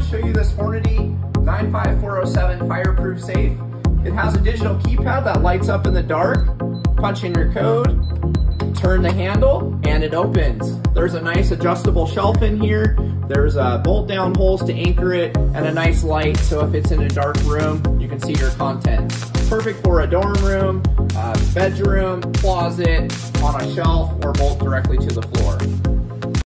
want to show you this Hornady 95407 fireproof safe. It has a digital keypad that lights up in the dark. Punch in your code, turn the handle, and it opens. There's a nice adjustable shelf in here. There's uh, bolt down holes to anchor it and a nice light so if it's in a dark room, you can see your contents. Perfect for a dorm room, uh, bedroom, closet, on a shelf, or bolt directly to the floor.